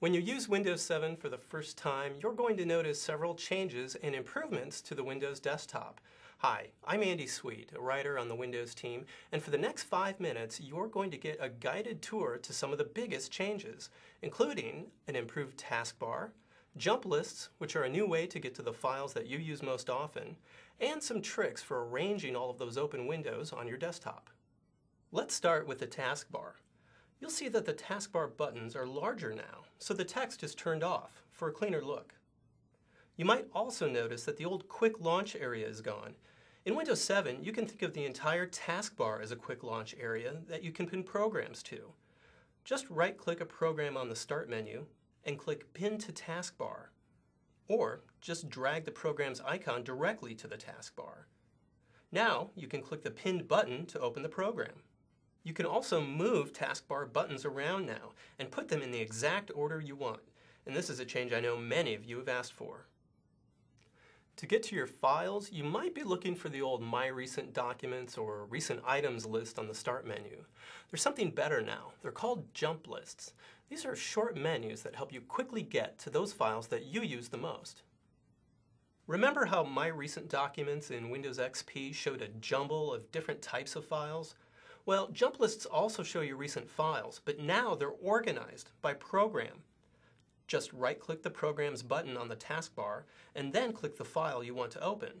When you use Windows 7 for the first time, you're going to notice several changes and improvements to the Windows desktop. Hi, I'm Andy Sweet, a writer on the Windows team, and for the next five minutes, you're going to get a guided tour to some of the biggest changes, including an improved taskbar, jump lists, which are a new way to get to the files that you use most often, and some tricks for arranging all of those open windows on your desktop. Let's start with the taskbar. You'll see that the taskbar buttons are larger now, so the text is turned off for a cleaner look. You might also notice that the old Quick Launch area is gone. In Windows 7, you can think of the entire taskbar as a Quick Launch area that you can pin programs to. Just right-click a program on the Start menu and click Pin to Taskbar. Or just drag the program's icon directly to the taskbar. Now you can click the pinned button to open the program. You can also move taskbar buttons around now and put them in the exact order you want. And this is a change I know many of you have asked for. To get to your files, you might be looking for the old My Recent Documents or Recent Items list on the Start menu. There's something better now. They're called jump lists. These are short menus that help you quickly get to those files that you use the most. Remember how My Recent Documents in Windows XP showed a jumble of different types of files? Well, jump lists also show you recent files, but now they're organized by program. Just right-click the Programs button on the taskbar and then click the file you want to open.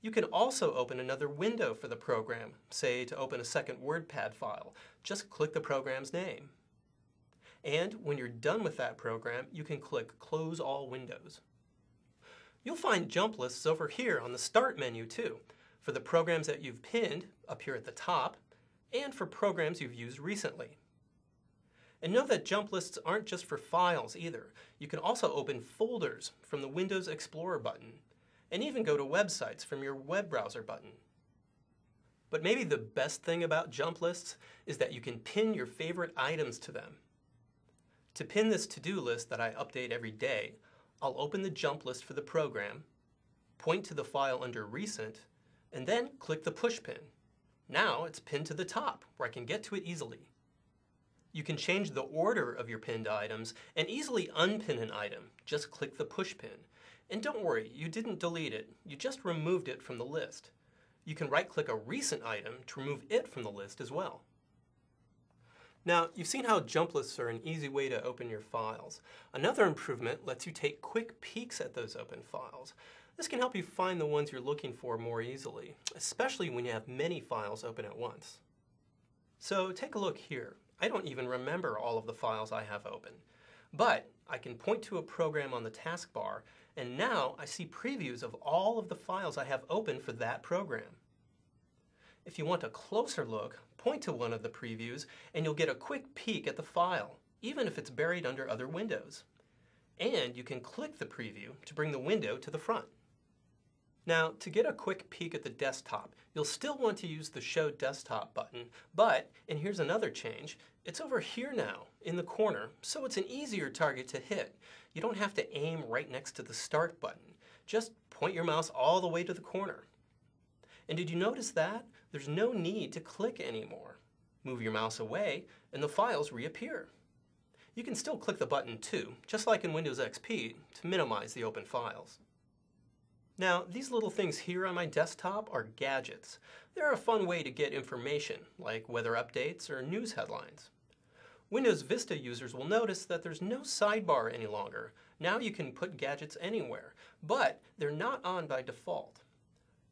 You can also open another window for the program, say to open a second WordPad file. Just click the program's name. And when you're done with that program, you can click Close All Windows. You'll find jump lists over here on the Start menu too for the programs that you've pinned up here at the top, and for programs you've used recently. And know that jump lists aren't just for files either. You can also open folders from the Windows Explorer button, and even go to websites from your web browser button. But maybe the best thing about jump lists is that you can pin your favorite items to them. To pin this to-do list that I update every day, I'll open the jump list for the program, point to the file under Recent, and then click the push pin. Now it's pinned to the top where I can get to it easily. You can change the order of your pinned items and easily unpin an item. Just click the push pin. And don't worry, you didn't delete it, you just removed it from the list. You can right-click a recent item to remove it from the list as well. Now, you've seen how jump lists are an easy way to open your files. Another improvement lets you take quick peeks at those open files. This can help you find the ones you're looking for more easily, especially when you have many files open at once. So take a look here. I don't even remember all of the files I have open. But I can point to a program on the taskbar, and now I see previews of all of the files I have open for that program. If you want a closer look, point to one of the previews, and you'll get a quick peek at the file, even if it's buried under other windows. And you can click the preview to bring the window to the front. Now, to get a quick peek at the desktop, you'll still want to use the Show Desktop button, but, and here's another change, it's over here now, in the corner, so it's an easier target to hit. You don't have to aim right next to the Start button. Just point your mouse all the way to the corner. And did you notice that? There's no need to click anymore. Move your mouse away, and the files reappear. You can still click the button too, just like in Windows XP, to minimize the open files. Now, these little things here on my desktop are gadgets. They're a fun way to get information, like weather updates or news headlines. Windows Vista users will notice that there's no sidebar any longer. Now you can put gadgets anywhere, but they're not on by default.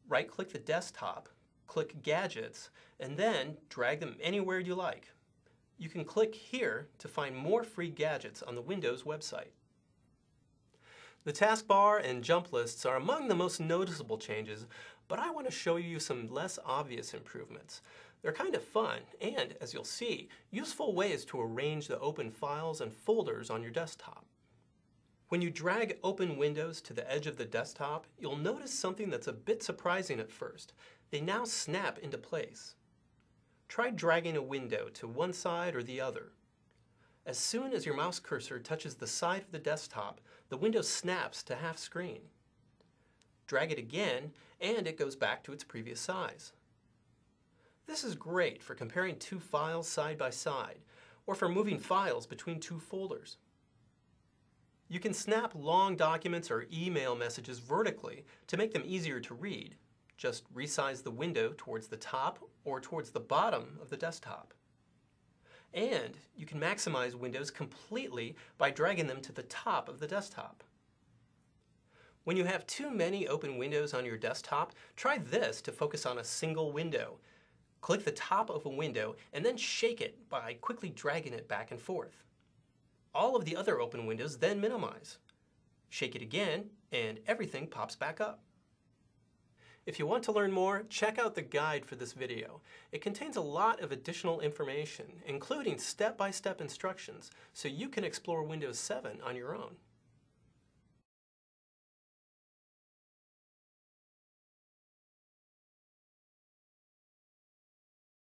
Right-click the desktop, click Gadgets, and then drag them anywhere you like. You can click here to find more free gadgets on the Windows website. The taskbar and jump lists are among the most noticeable changes, but I want to show you some less obvious improvements. They're kind of fun and, as you'll see, useful ways to arrange the open files and folders on your desktop. When you drag open windows to the edge of the desktop, you'll notice something that's a bit surprising at first. They now snap into place. Try dragging a window to one side or the other. As soon as your mouse cursor touches the side of the desktop, the window snaps to half screen. Drag it again, and it goes back to its previous size. This is great for comparing two files side by side. or for moving files between two folders. You can snap long documents or email messages vertically to make them easier to read. Just resize the window towards the top or towards the bottom of the desktop. And you can maximize windows completely by dragging them to the top of the desktop. When you have too many open windows on your desktop, try this to focus on a single window. Click the top of a window and then shake it by quickly dragging it back and forth. All of the other open windows then minimize. Shake it again and everything pops back up. If you want to learn more, check out the guide for this video. It contains a lot of additional information, including step-by-step -step instructions, so you can explore Windows 7 on your own.